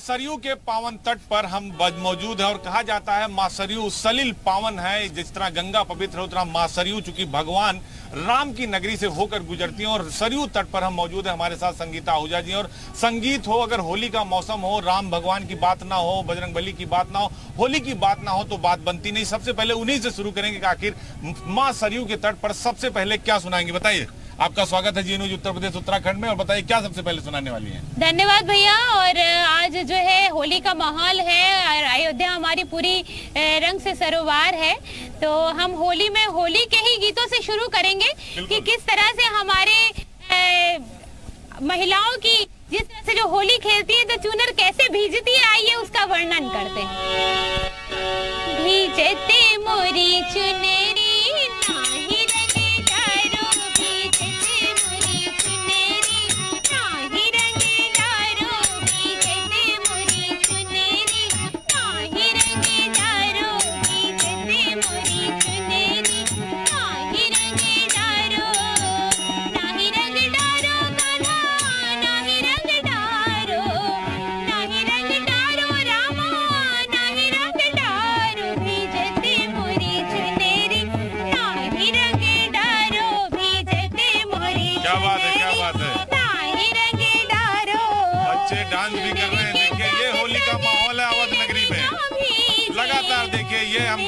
सरयू के पावन तट पर हम मौजूद है और कहा जाता है माँ सरयू सलिल पावन है। जिस तरह गंगा पवित्र है उतना माँ सरयू चूँकि भगवान राम की नगरी से होकर गुजरती हैं और सरयू तट पर हम मौजूद है। हमारे साथ संगीता आहूजा जी और संगीत हो, अगर होली का मौसम हो, राम भगवान की बात ना हो, बजरंग बली की बात ना हो, होली की बात ना हो तो बात बनती नहीं। सबसे पहले उन्हीं से शुरू करेंगे आखिर माँ सरयू के तट पर सबसे पहले क्या सुनाएँगे, बताइए। आपका स्वागत है जी न्यूज़ उत्तर प्रदेश उत्तराखंड में और बताइए क्या सबसे पहले सुनाने वाली है? धन्यवाद भैया और आज जो है होली का माहौल है और अयोध्या हमारी पूरी रंग से सरोवार है। तो हम होली में होली के ही गीतों से शुरू करेंगे कि किस तरह से हमारे महिलाओं की जिस तरह से जो होली खेलती है तो चुनर कैसे भीजती है आइए उसका वर्णन करते हैं। भीजते मोरी चुनरी लगातार देखिए ये हम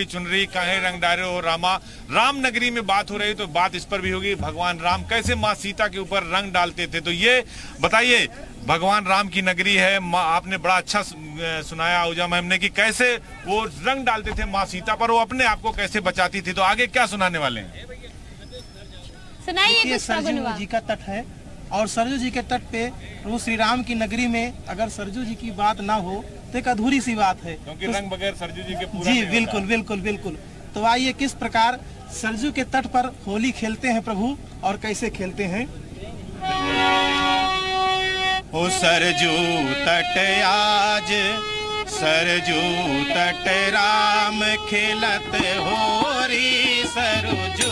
भीगत चुनरी काहे रंग डारो रामा। राम नगरी में बात हो रही तो बात इस पर भी होगी। भगवान राम कैसे माँ सीता के ऊपर रंग डालते थे? तो ये बताइए भगवान राम की नगरी है माँ आपने बड़ा अच्छा सुनाया ओजा मैम ने कि कैसे वो रंग डालते थे माँ सीता पर वो अपने आप को कैसे बचाती थी? तो आगे क्या सुनाने वाले हैं? सुनाइए जी का तट है। और सरजू जी के तट पे प्रभु श्री राम की नगरी में अगर सरजू जी की बात ना हो तो एक अधूरी सी बात है। क्योंकि तो- रंग बगैर सरजू जी के पूरा जी बिल्कुल बिल्कुल बिल्कुल। तो आइए किस प्रकार सरजू के तट पर होली खेलते हैं प्रभु और कैसे खेलते हैं? ओ सरजू तट आज सरजू तट राम खिलत होरी सरजू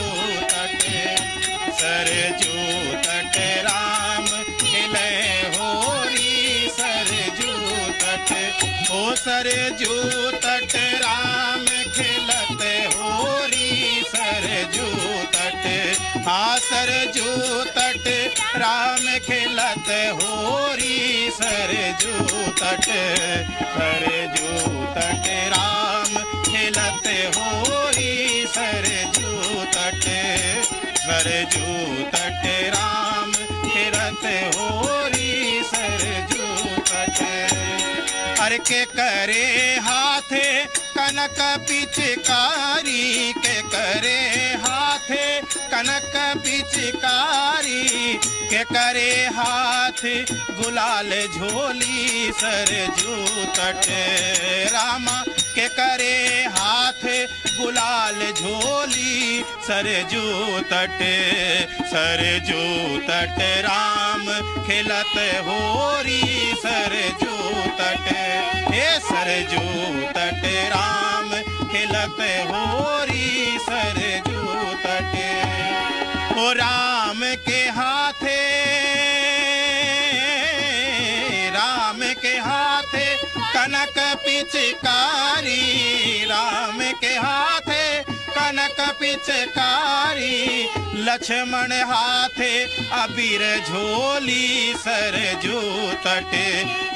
सरजू तट राम खिलत होरी सरजू तट। हाँ सरजू तट राम खिलत होरी सरजू तट। सरजू तट राम खिलत होरी तट राम सरजू तट। के करे हाथे, कनक पिचकारी के करे हाथे, कनक पिचकारी के करे हाथ। गुलाल झोली सरजू तट। रामा के करे हाथ गुलाल झोली सरजू तट सरजू तट राम खिलत होरी सरजू तट हे सरजू तट राम खिलत होरी सरजू तट ओ राम के हाथे पिचकारी, राम के हाथे, कनक पिचकारी, लक्ष्मण हाथे, अबीर झोली, सर सरजू तट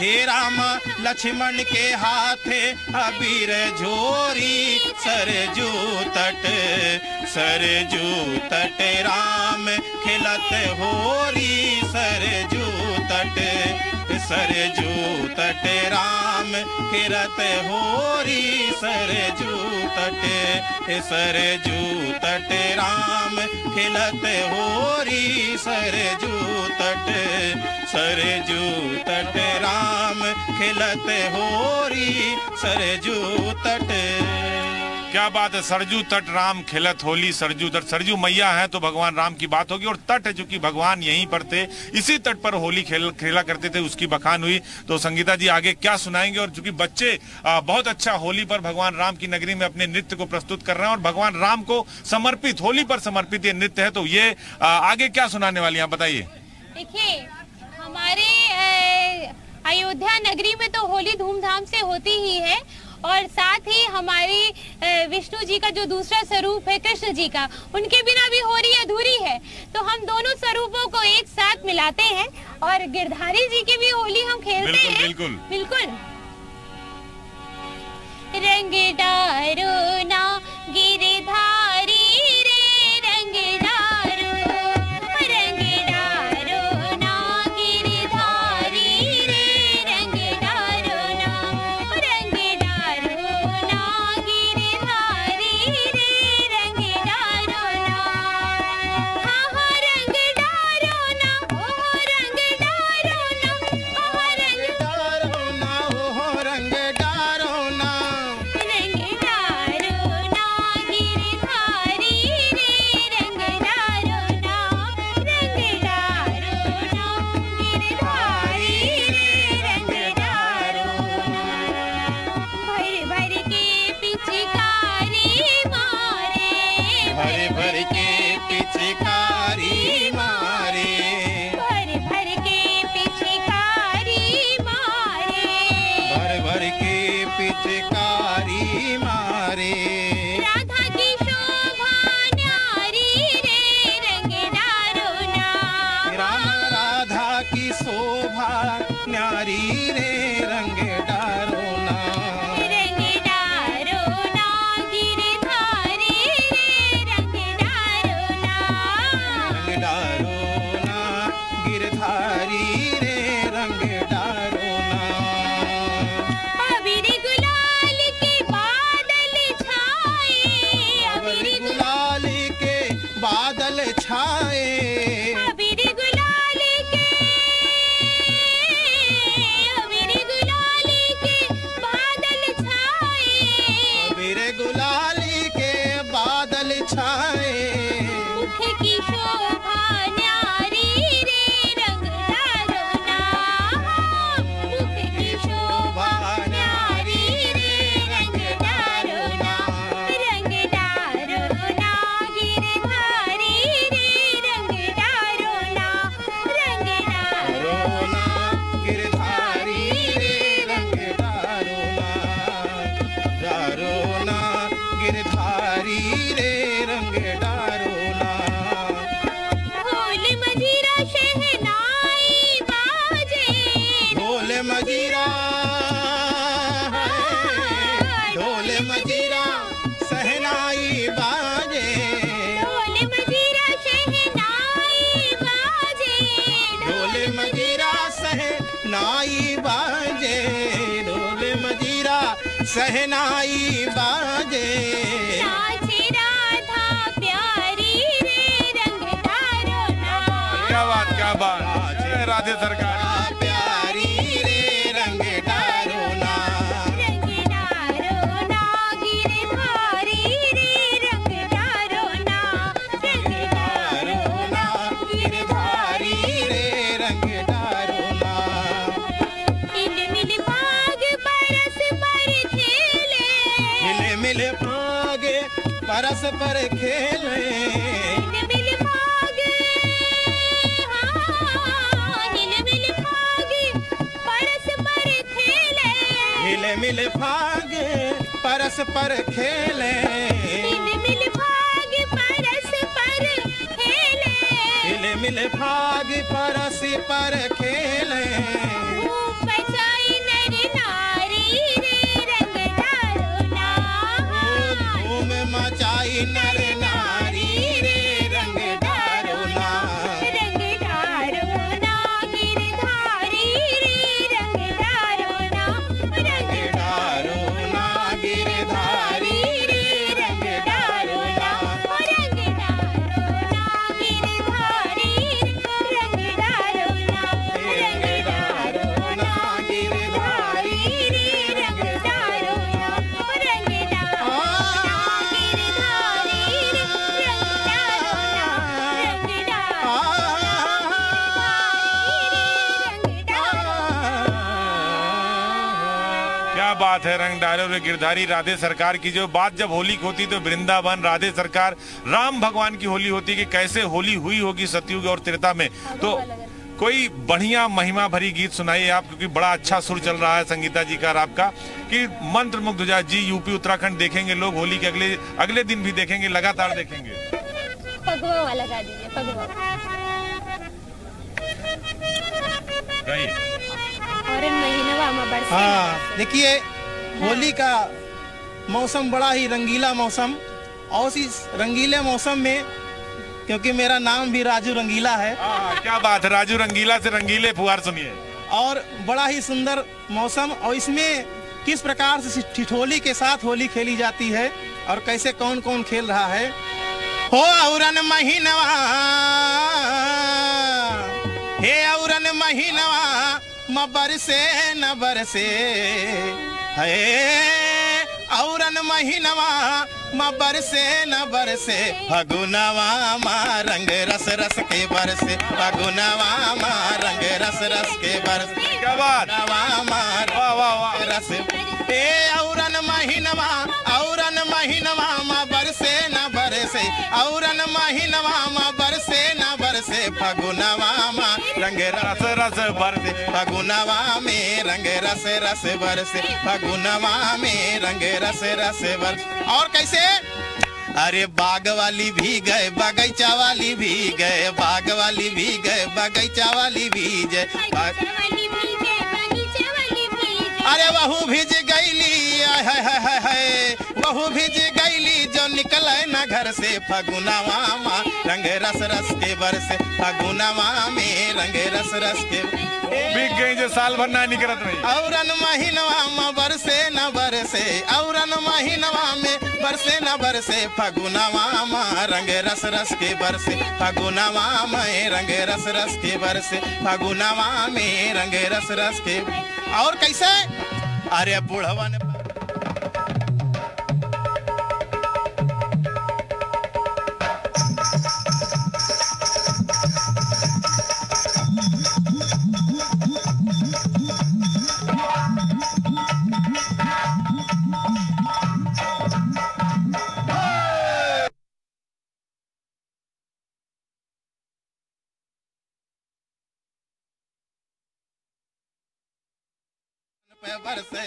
हे राम, लक्ष्मण के हाथे, अबीर झोरी, सर सरजू तट सर सरजू तट राम, खिलत होरी सरजू तट सरजू तट राम खिरत होरी सरजू तट सरजू तट राम खिलत होरी सरजू तट सरजू तट राम खिलत होरी सरजू तट क्या बात है? सरजू तट राम खिलत होली सरजू तट। सरजू मैया है तो भगवान राम की बात होगी। और तट है चूँकि भगवान यहीं पर थे इसी तट पर होली खेल खेला करते थे उसकी बखान हुई। तो संगीता जी आगे क्या सुनाएँगे? और चूँकि बच्चे आ, बहुत अच्छा होली पर भगवान राम की नगरी में अपने नृत्य को प्रस्तुत कर रहे हैं और भगवान राम को समर्पित होली पर समर्पित ये नृत्य है तो ये आ, आगे क्या सुनाने वाली आप बताइए। देखिए हमारे अयोध्या नगरी में तो होली धूमधाम से होती ही है और साथ ही हमारी विष्णु जी का जो दूसरा स्वरूप है कृष्ण जी का उनके बिना भी हो होली अधूरी है। तो हम दोनों स्वरूपों को एक साथ मिलाते हैं और गिरधारी जी की भी होली हम खेलते बिल्कुल, हैं। बिल्कुल। बिल्कुल। रंग डारो ना गिरधारी खेले। मिले मिले भागे परस पर खेले। भागे परस पर खेले। मिल मिल भाग परस पर खेले। मिल मिल भाग परस पर खेले। बात है रंग डाले और गिरधारी राधे सरकार की। जो बात जब होली की होती तो वृंदावन राधे सरकार राम भगवान की होली होती कि कैसे होली हुई होगी सतयुग और त्रेता में। तो कोई बढ़िया महिमा भरी गीत सुनाइए आप क्योंकि बड़ा अच्छा सुर चल रहा है संगीता जी का और आपका। कि मंत्र मुग्ध हो जाए जी यूपी उत्तराखंड देखेंगे लोग होली के अगले अगले दिन भी देखेंगे लगातार देखेंगे। पगवा वाला गा दीजिए पगवा। गाइए। और हाँ देखिए होली का मौसम बड़ा ही रंगीला मौसम। और इस रंगीले मौसम में क्योंकि मेरा नाम भी राजू रंगीला है। हाँ, क्या बात है राजू रंगीला से रंगीले फुहार सुनिए। और बड़ा ही सुंदर मौसम और इसमें किस प्रकार से ठिठोली के साथ होली खेली जाती है और कैसे कौन कौन खेल रहा है। हो औरन महीनवा हे औरन महीनवा म बरसे न बरसे है। औरन महीनवा म बरसे न बरसे। फगुनवा मा रंग रस रस के बरसे। फगुनवा मा रंग रस रस के बरसे। क्या बात? मा वाह वाह वाह। रस ए औरन महीनवा औरन महीनवा म बरसे न बरसे। औरन महीनवा म बरसे न बरसे। फगुनवा म रंग रस रस बरसे। फगुनवा में रंग रस रस बरसे। फगुनवा में रंग रस रस बरस। और कैसे? अरे बाग वाली भी गए बगीचा वाली भी गए बाग वाली भी गए बगीचा वाली भी भीजे अरे वहू भिज गईली आय हाय हाय हाय। न घर से माँ रंग रस रस के बरसे फगुनवा में रंग रस रस के बिक गई जो साल भर ना निकलत नहीं औरन महीनवा में बरसे न बरसे औरन महीनवा में बरसे न बरसे फगुनवा माँ रंग रस रस के बरसे फगुनवा में रंग रस रस के बरसे फगुनवा में रंग रस रस के। और कैसे? अरे बुढ़वन पे बरसे।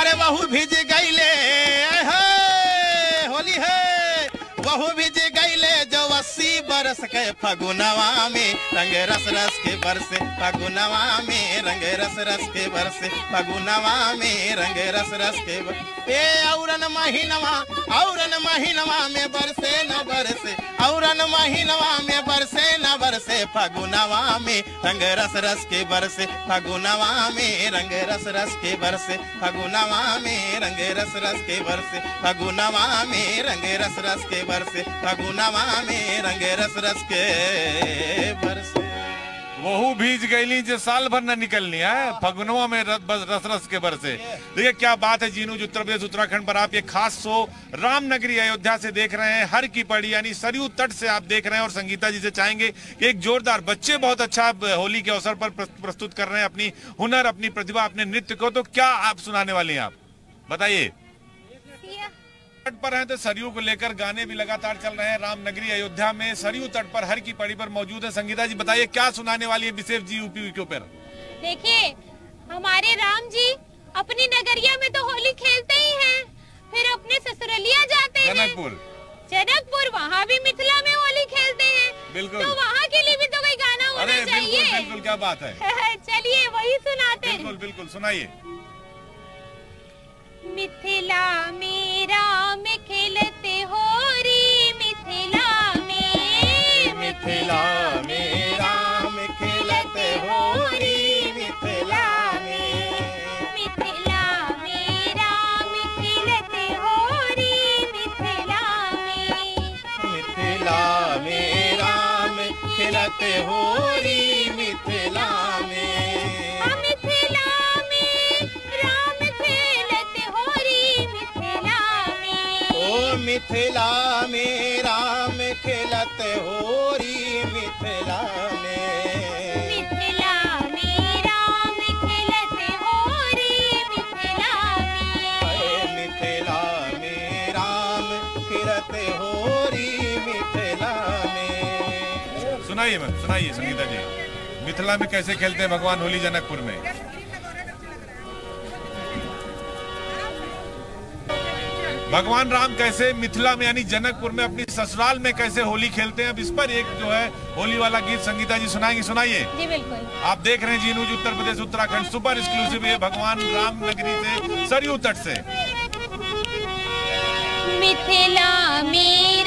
अरे बहू भिज गईले। रस के फगुनवा में, रंग रस रस के बरसे फगुनवा में, रंग रस रस के बरसे फगुनवा में, रंग रस रस के बरसे औरन महीनवा औरन महीनवा में बरसे न बरसे, औरन महीनवा में बरसे न बरसे फगुनवा में, रंग रस रस के बरसे फगुनवा में, रंग रस रस के बरसे फगुनवा में। रंग रस रस के बरसे फगुनवा में रंग रस रस के बरसे फगुनवा में रंग रस रस के बरसे। वहू भीज गईली जो साल भर न निकलनी, है? फगुनवा में रस रस रस के बरसे। देखिए, क्या बात है, जीनू जो, उत्तर प्रदेश, उत्तराखंड पर आप ये खास शो रामनगरी, अयोध्या से देख रहे हैं, हर की पड़ी, यानी सरयू तट से आप देख रहे हैं, और संगीता जी से चाहेंगे कि एक जोरदार बच्चे बहुत अच्छा होली के अवसर पर प्रस्तुत कर रहे हैं, अपनी हुनर, अपनी प्रतिभा, अपने नृत्य को तो क्या आप सुनाने वाले हैं आप? बताइए। तट पर हैं तो सरयू को लेकर गाने भी लगातार चल रहे हैं। रामनगरी अयोध्या में सरयू तट पर हर की पड़ी पर मौजूद है। संगीता जी बताइए क्या सुनाने वाली है विशेष जी यूपी के ऊपर? देखिए हमारे राम जी अपनी नगरिया में तो होली खेलते ही हैं फिर अपने ससुरलिया जाते हैं। जनकपुर। जनकपुर वहाँ भी मिथिला में होली खेलते हैं। बिल्कुल। तो वहाँ के लिए भी तो कोई गाना होना अरे बिल्कुल चाहिए। बिल्कुल क्या बात है। चलिए वही सुनाते हैं। बिल्कुल बिल्कुल सुनाइए। मिथिला में राम खेलते होरी मिथिला में मिथिला में खेलते होरी मिथिला में मिथिला में राम खेलते होरी मिथिला में मिथिला में राम खेलते होरी मिथिला में राम खेलते होरी मिथिला में। मिथिला में राम खेलते होरी मिथिला में। मिथिला में राम खेलते होरी मिथिला में। सुनाइए मैम सुनाइए संगीता जी। मिथिला में कैसे खेलते हैं भगवान होली जनकपुर में? भगवान राम कैसे मिथिला में यानी जनकपुर में अपनी ससुराल में कैसे होली खेलते हैं? अब इस पर एक जो है होली वाला गीत संगीता जी सुनाएँगे। सुनाइए। जी बिल्कुल। आप देख रहे हैं Zee news Uttar Pradesh Uttarakhand super exclusive ये भगवान राम नगरी से सरयू तट से। मिथिला में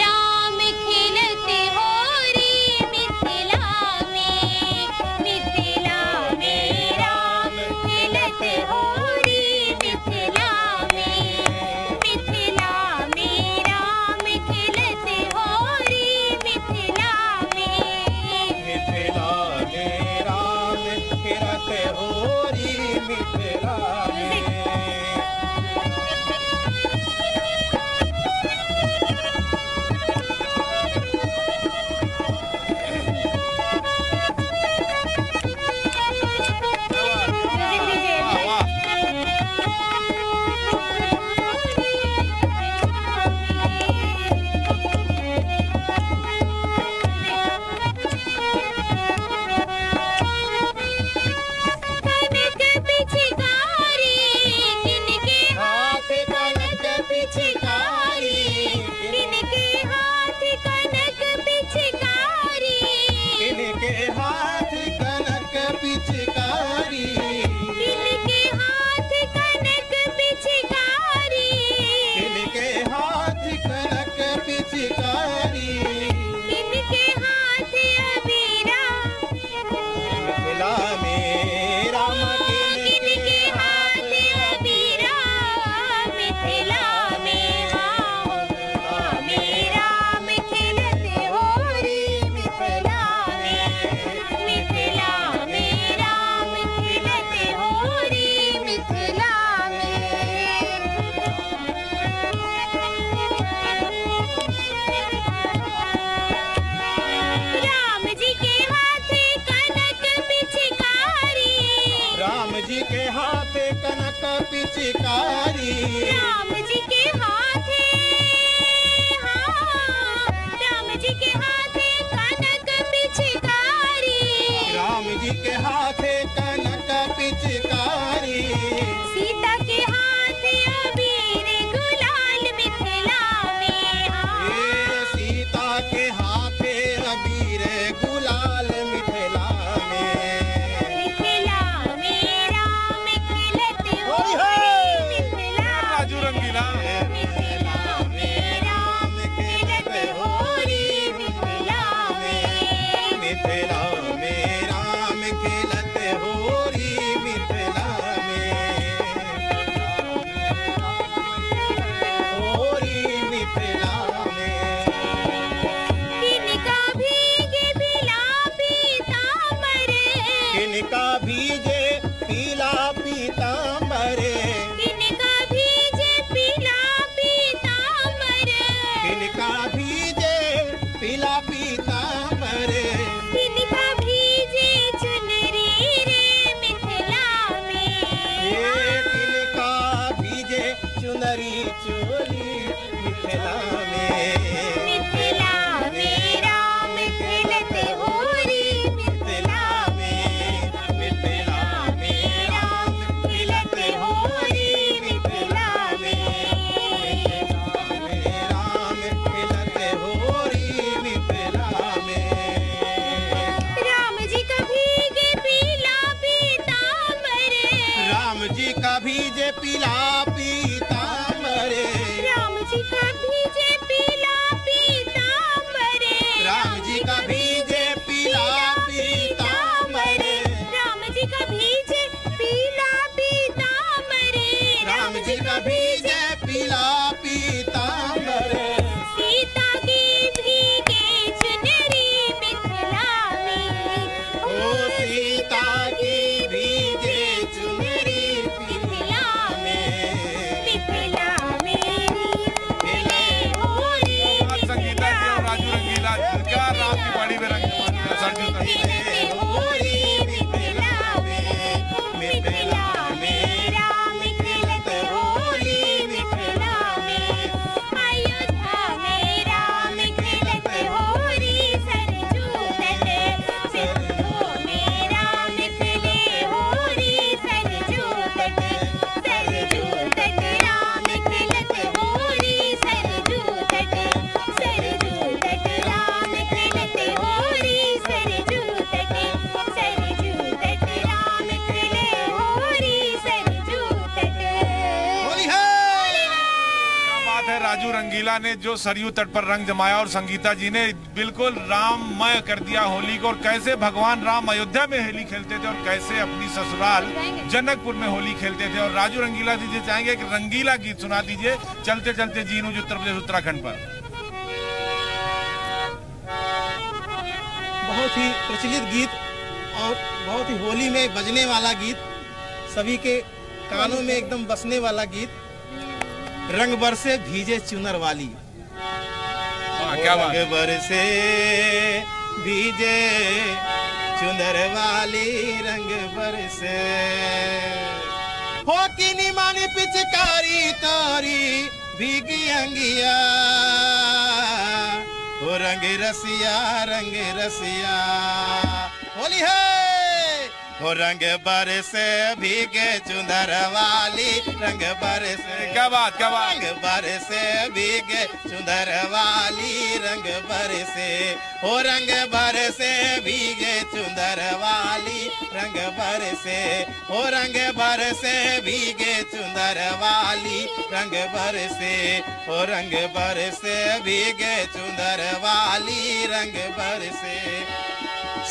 पिचकारी। जो सरयू तट पर रंग जमाया और संगीता जी ने बिल्कुल राममय कर दिया होली को। और कैसे भगवान राम अयोध्या में होली खेलते थे और कैसे अपनी ससुराल जनकपुर में होली खेलते थे। और राजू रंगीला जी जी चाहेंगे कि रंगीला गीत सुना दीजिए चलते चलते जीनू जी उत्तर प्रदेश उत्तराखंड पर। बहुत ही प्रचलित गीत और बहुत ही होली में बजने वाला गीत सभी के कानों में एकदम बसने वाला गीत। रंग बरसे भीजे चुनर वाली। क्या बात बरसे भीजे चुंदर वाली रंग बरसे। हो की निमानी पिचकारी तारी भीगी अंगिया। हो रंग रसिया रंग रसिया। होली है। हो रंग बरसे भीगे चुंदर वाली रंग बर से क्या बात क्या बात रंग बरसे भीगे चुंदर वाली रंग बर से हो रंग बरसे भीगे चुंदर वाली रंग बर से हो रंग बरसे भीगे चुंदर वाली रंग बर से हो रंग बरसे भीगे चुंदर वाली रंग बरसे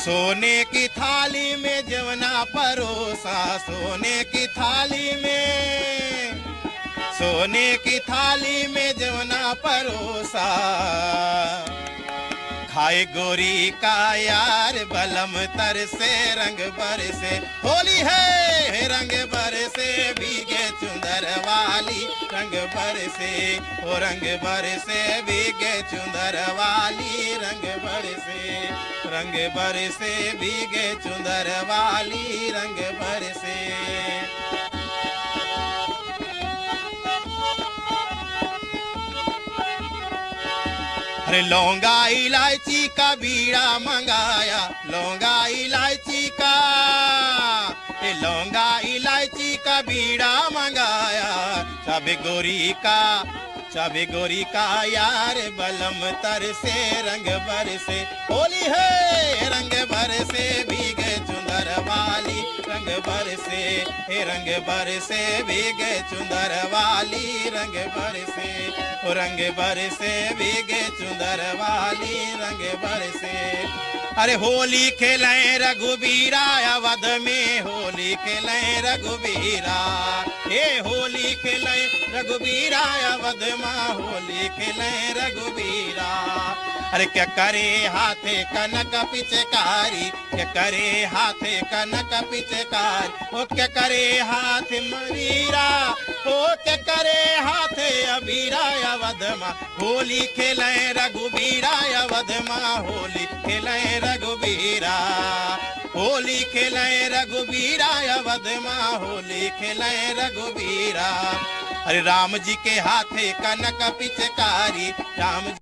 सोने की थाली में जवना परोसा, सोने की थाली में, सोने की थाली में जवना परोसा। खाए गोरी का यार, बलम तर से, रंग बरसे होली है, रंग बरसे भीगे चुंदर रंग बरसे ओ रंग बरसे भीगे चुंदर वाली, रंग बरसे रंग बरसे भीगे चुंदर वाली, रंग बरसे अरे लौंगा, इलायची का बीड़ा मंगाया, लौंगा, इलायची का लौंगा, इलायची का बीड़ा मंगाया। चाबे गोरी का चाबे गोरी का यार बलम तर से, रंग भर से, होली है, रंग भर से वाली रंग भर से हे रंग भर से भीगे चुंदर वाली, रंग भर से रंग भर से भीगे चुंदर वाली, रंग भर से। अरे होली खेलें रघुबीरा, अवध में होली खेलें रघुबीरा। हे होली खेलें रघुबीरा, अवध माँ होली खेलें रघुबीरा। अरे क्या करे हाथे कनक पिचकारी? क्या करे हाथे कनक पिचकारी? ओ क्या करे हाथ मरीरा? ओ क्या करे हाथे अबीरा अवध माँ होली खेलें रघुबीरा अवध माँ होली खेलें रघुबीरा। होली खेलें रघुबीरा अवध माँ होली खेलें रघुबीरा। अरे राम जी के हाथे कनक पिचकारी। राम